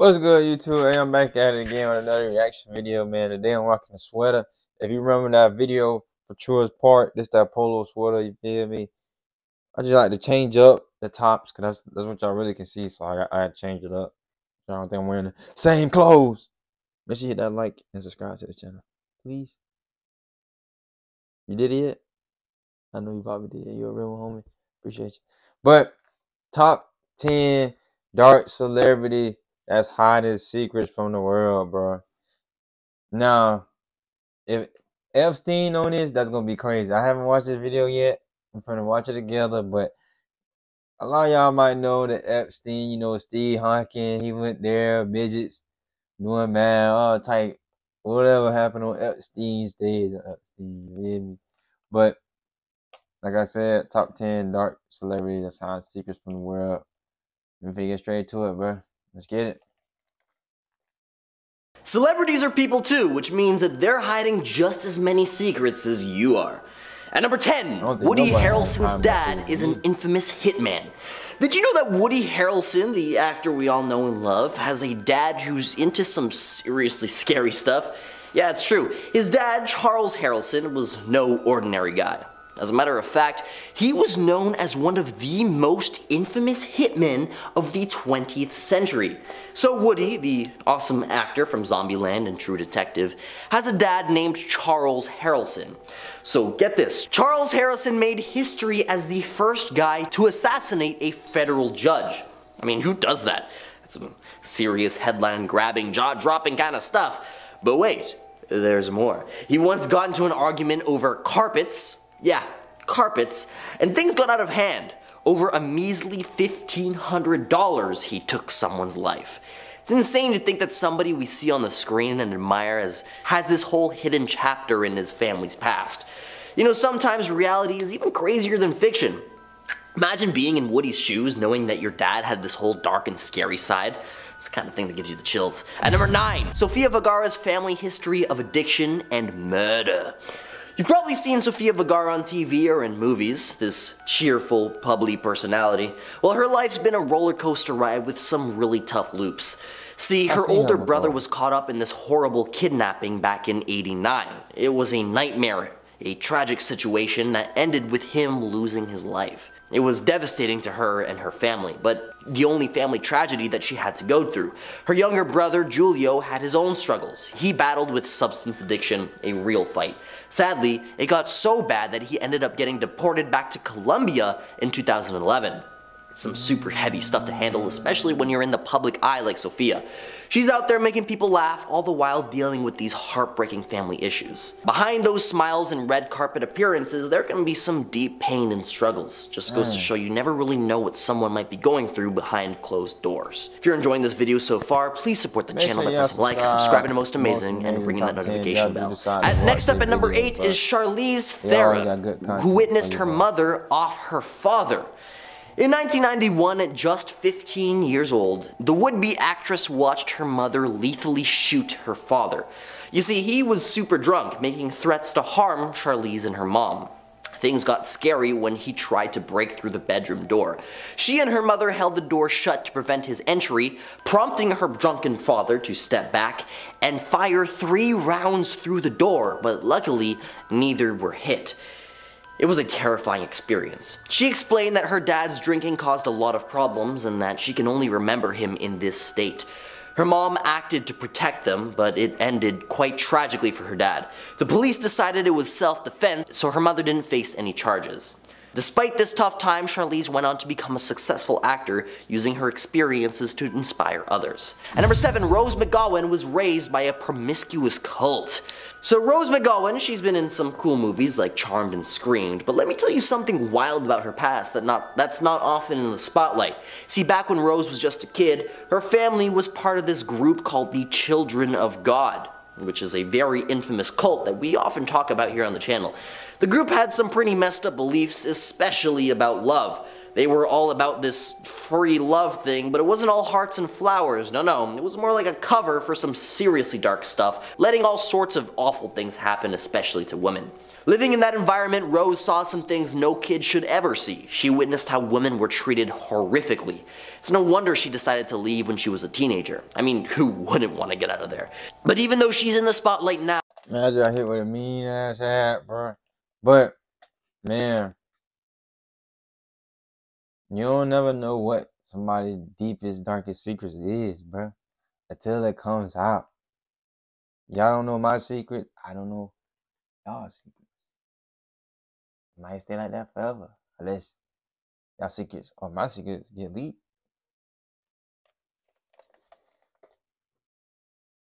What's good, YouTube? Hey, I'm back at it again with another reaction video, man. Today I'm rocking a sweater. If you remember that video for Truist Park, this that polo sweater, you feel me? I just like to change up the tops, because that's, that's what y'all really can see, so I, I change it up. I don't think I'm wearing the same clothes. Make sure you hit that like and subscribe to the channel, please. You did it? I know you probably did. it. You're a real homie. Appreciate you. But top 10 dark celebrity that's hiding secrets from the world, bro. Now, if Epstein on this, that's gonna be crazy. I haven't watched this video yet. I'm gonna watch it together, but a lot of y'all might know that Epstein, you know, Steve Hawking, he went there, midgets, doing man, all type, whatever happened on Epstein's days, Epstein, you hear me? But like I said, top ten dark celebrities that's hiding secrets from the world. If you get straight to it, bro. Let's get it. Celebrities are people too, which means that they're hiding just as many secrets as you are. At number 10, Woody Harrelson's dad is an infamous hitman. Did you know that Woody Harrelson, the actor we all know and love, has a dad who's into some seriously scary stuff? Yeah, it's true. His dad, Charles Harrelson, was no ordinary guy. As a matter of fact, he was known as one of the most infamous hitmen of the 20th century. So Woody, the awesome actor from Zombieland and True Detective, has a dad named Charles Harrelson. So get this, Charles Harrelson made history as the first guy to assassinate a federal judge. I mean, who does that? That's some serious headline grabbing, jaw dropping kind of stuff. But wait, there's more. He once got into an argument over carpets, yeah, carpets, and things got out of hand. Over a measly $1,500 he took someone's life. It's insane to think that somebody we see on the screen and admire as, has this whole hidden chapter in his family's past. You know, sometimes reality is even crazier than fiction. Imagine being in Woody's shoes knowing that your dad had this whole dark and scary side. It's the kind of thing that gives you the chills. At number 9, Sofia Vergara's family history of addiction and murder. You've probably seen Sofia Vergara on TV or in movies, this cheerful, bubbly personality. Well, her life's been a roller coaster ride with some really tough loops. See, her older her brother was caught up in this horrible kidnapping back in 89. It was a nightmare, a tragic situation that ended with him losing his life. It was devastating to her and her family, but the only family tragedy that she had to go through. Her younger brother, Julio, had his own struggles. He battled with substance addiction, a real fight. Sadly, it got so bad that he ended up getting deported back to Colombia in 2011 some super heavy stuff to handle, especially when you're in the public eye like Sofia. She's out there making people laugh, all the while dealing with these heartbreaking family issues. Behind those smiles and red carpet appearances, there can be some deep pain and struggles. Just goes to mm. show you never really know what someone might be going through behind closed doors. If you're enjoying this video so far, please support the channel by pressing like, subscribing to Most Amazing, and ringing that notification bell. Next up at number 8 is Charlize Theron, who witnessed her mother off her father. In 1991, at just 15 years old, the would-be actress watched her mother lethally shoot her father. You see, he was super drunk, making threats to harm Charlize and her mom. Things got scary when he tried to break through the bedroom door. She and her mother held the door shut to prevent his entry, prompting her drunken father to step back and fire three rounds through the door, but luckily, neither were hit. It was a terrifying experience. She explained that her dad's drinking caused a lot of problems and that she can only remember him in this state. Her mom acted to protect them, but it ended quite tragically for her dad. The police decided it was self-defense, so her mother didn't face any charges. Despite this tough time, Charlize went on to become a successful actor, using her experiences to inspire others. At number 7, Rose McGowan was raised by a promiscuous cult. So Rose McGowan, she's been in some cool movies like Charmed and Screamed, but let me tell you something wild about her past that not, that's not often in the spotlight. See, back when Rose was just a kid, her family was part of this group called the Children of God, which is a very infamous cult that we often talk about here on the channel. The group had some pretty messed up beliefs, especially about love. They were all about this free love thing, but it wasn't all hearts and flowers. No, no. It was more like a cover for some seriously dark stuff, letting all sorts of awful things happen, especially to women. Living in that environment, Rose saw some things no kid should ever see. She witnessed how women were treated horrifically. It's no wonder she decided to leave when she was a teenager. I mean, who wouldn't want to get out of there? But even though she's in the spotlight now, I hit with a mean ass hat, bro. But man, you don't never know what somebody's deepest, darkest secrets is, bro. Until it comes out. Y'all don't know my secret. I don't know y'all secrets. might stay like that forever. Unless y'all secrets or my secrets get leaked.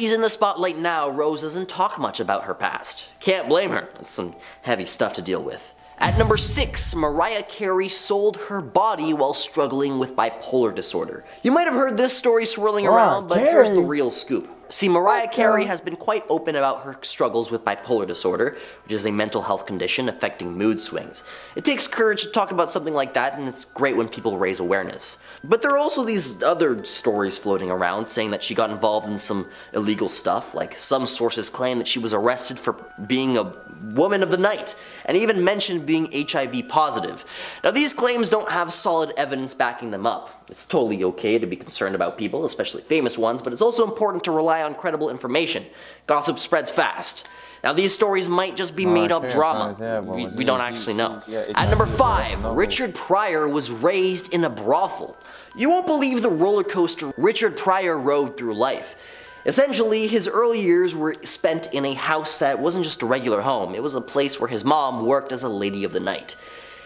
She's in the spotlight now, Rose doesn't talk much about her past. Can't blame her, that's some heavy stuff to deal with. At number 6, Mariah Carey sold her body while struggling with bipolar disorder. You might have heard this story swirling around, but Carey. here's the real scoop. See, Mariah Carey has been quite open about her struggles with bipolar disorder, which is a mental health condition affecting mood swings. It takes courage to talk about something like that, and it's great when people raise awareness. But there are also these other stories floating around saying that she got involved in some illegal stuff, like some sources claim that she was arrested for being a woman of the night, and even mentioned being HIV positive. Now these claims don't have solid evidence backing them up. It's totally okay to be concerned about people, especially famous ones, but it's also important to rely on credible information. Gossip spreads fast. Now these stories might just be made up drama. We, we don't actually know. At number 5, Richard Pryor was raised in a brothel. You won't believe the roller coaster Richard Pryor rode through life. Essentially, his early years were spent in a house that wasn't just a regular home, it was a place where his mom worked as a lady of the night.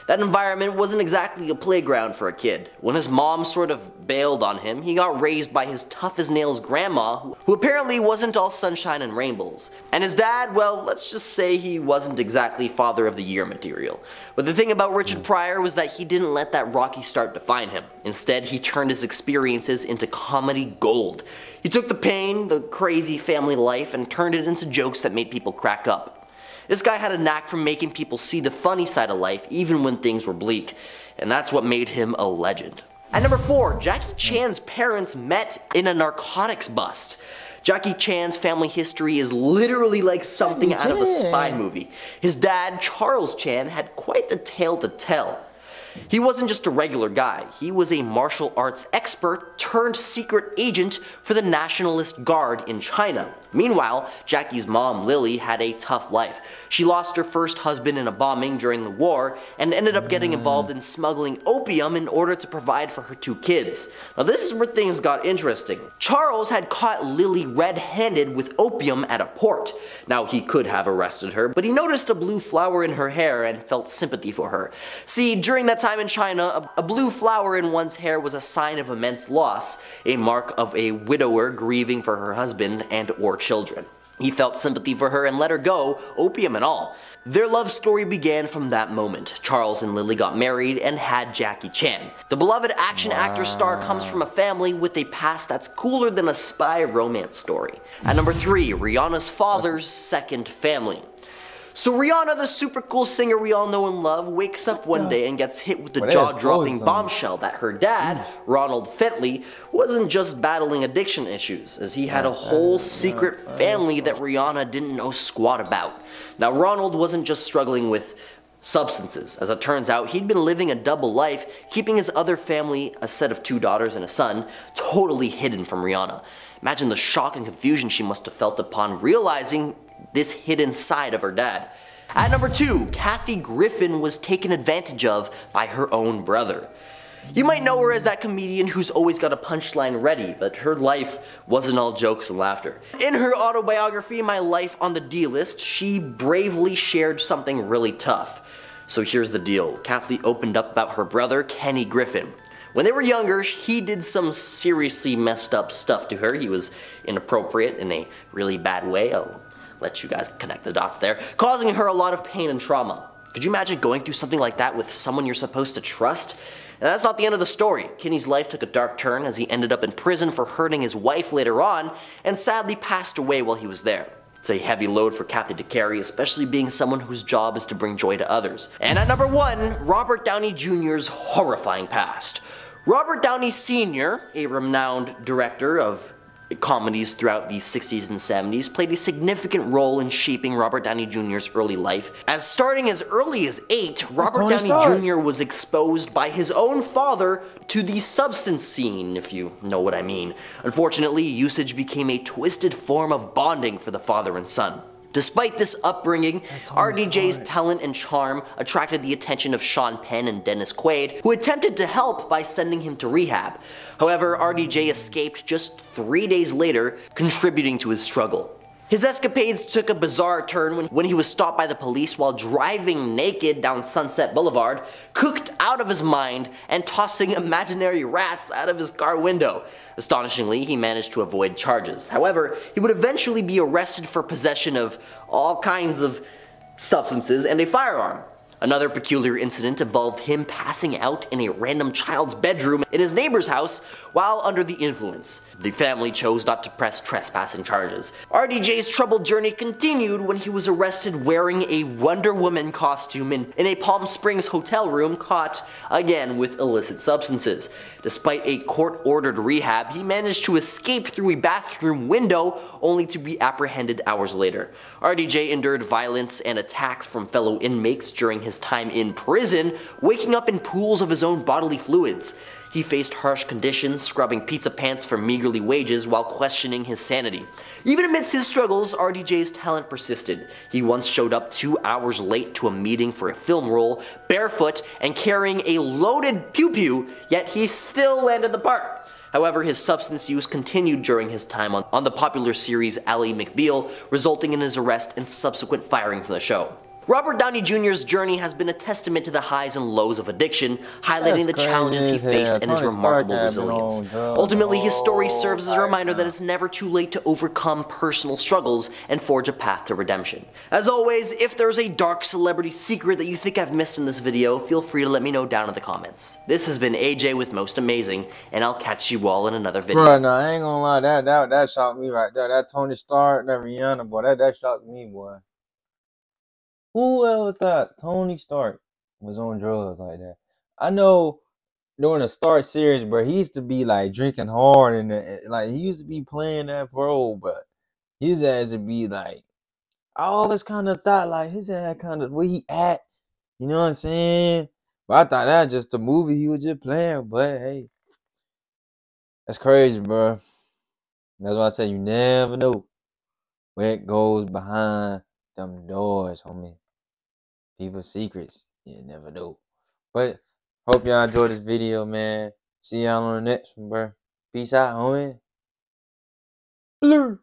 That environment wasn't exactly a playground for a kid. When his mom sort of bailed on him, he got raised by his tough-as-nails grandma, who apparently wasn't all sunshine and rainbows. And his dad, well, let's just say he wasn't exactly father of the year material. But the thing about Richard Pryor was that he didn't let that rocky start define him. Instead, he turned his experiences into comedy gold. He took the pain, the crazy family life, and turned it into jokes that made people crack up. This guy had a knack for making people see the funny side of life even when things were bleak, and that's what made him a legend. At number 4, Jackie Chan's parents met in a narcotics bust. Jackie Chan's family history is literally like something oh, out of a spy movie. His dad, Charles Chan, had quite the tale to tell. He wasn't just a regular guy, he was a martial arts expert turned secret agent for the Nationalist Guard in China. Meanwhile, Jackie's mom, Lily, had a tough life. She lost her first husband in a bombing during the war and ended up getting involved in smuggling opium in order to provide for her two kids. Now this is where things got interesting. Charles had caught Lily red-handed with opium at a port. Now he could have arrested her, but he noticed a blue flower in her hair and felt sympathy for her. See, during that time in China, a, a blue flower in one's hair was a sign of immense loss, a mark of a widower grieving for her husband and or children. He felt sympathy for her and let her go, opium and all. Their love story began from that moment. Charles and Lily got married and had Jackie Chan. The beloved action wow. actor star comes from a family with a past that's cooler than a spy romance story. At number 3, Rihanna's father's second family. So Rihanna, the super cool singer we all know and love, wakes up one day and gets hit with the jaw-dropping bombshell that her dad, Ronald Fenty, wasn't just battling addiction issues, as he had a whole secret family that Rihanna didn't know squat about. Now Ronald wasn't just struggling with substances. As it turns out, he'd been living a double life, keeping his other family, a set of two daughters and a son, totally hidden from Rihanna. Imagine the shock and confusion she must have felt upon realizing this hidden side of her dad. At number 2, Kathy Griffin was taken advantage of by her own brother. You might know her as that comedian who's always got a punchline ready, but her life wasn't all jokes and laughter. In her autobiography, My Life on the D-List, she bravely shared something really tough. So here's the deal. Kathy opened up about her brother, Kenny Griffin. When they were younger, he did some seriously messed up stuff to her. He was inappropriate in a really bad way. I'll let you guys connect the dots there, causing her a lot of pain and trauma. Could you imagine going through something like that with someone you're supposed to trust? And that's not the end of the story. Kenny's life took a dark turn as he ended up in prison for hurting his wife later on, and sadly passed away while he was there. It's a heavy load for Kathy to carry, especially being someone whose job is to bring joy to others. And at number one, Robert Downey Jr.'s horrifying past. Robert Downey Sr., a renowned director of comedies throughout the 60s and 70s played a significant role in shaping Robert Downey Jr.'s early life. As starting as early as 8, Robert Downey. Jr. was exposed by his own father to the substance scene, if you know what I mean. Unfortunately, usage became a twisted form of bonding for the father and son. Despite this upbringing, RDJ's talent and charm attracted the attention of Sean Penn and Dennis Quaid, who attempted to help by sending him to rehab. However, RDJ escaped just three days later, contributing to his struggle. His escapades took a bizarre turn when, when he was stopped by the police while driving naked down Sunset Boulevard, cooked out of his mind, and tossing imaginary rats out of his car window. Astonishingly, he managed to avoid charges. However, he would eventually be arrested for possession of all kinds of substances and a firearm. Another peculiar incident involved him passing out in a random child's bedroom in his neighbor's house while under the influence. The family chose not to press trespassing charges. RDJ's troubled journey continued when he was arrested wearing a Wonder Woman costume in, in a Palm Springs hotel room caught, again, with illicit substances. Despite a court-ordered rehab, he managed to escape through a bathroom window only to be apprehended hours later. RDJ endured violence and attacks from fellow inmates during his time in prison, waking up in pools of his own bodily fluids. He faced harsh conditions, scrubbing pizza pants for meagerly wages while questioning his sanity. Even amidst his struggles, RDJ's talent persisted. He once showed up two hours late to a meeting for a film role, barefoot and carrying a loaded pew-pew, yet he still landed the part. However, his substance use continued during his time on, on the popular series Ally McBeal, resulting in his arrest and subsequent firing from the show. Robert Downey Jr.'s journey has been a testament to the highs and lows of addiction, highlighting That's the challenges he faced and his remarkable resilience. Ultimately, his story serves as a oh, reminder that it's never too late to overcome personal struggles and forge a path to redemption. As always, if there's a dark celebrity secret that you think I've missed in this video, feel free to let me know down in the comments. This has been AJ with Most Amazing, and I'll catch you all in another video. Bro, no, I ain't gonna lie, that, that, that shocked me right there. That Tony Stark, that Rihanna, boy, that, that shocked me, boy. Who ever thought Tony Stark was on drugs like that? I know during the Stark series, bro, he used to be like drinking hard and uh, like he used to be playing that role, but his ass would be like, I always kind of thought like his ass kind of where he at, you know what I'm saying? But I thought that was just a movie he was just playing, but hey, that's crazy, bro. That's why I say you never know where it goes behind them doors, homie people's secrets. You never know. But hope y'all enjoyed this video, man. See y'all on the next one, bro. Peace out, homie. Blur.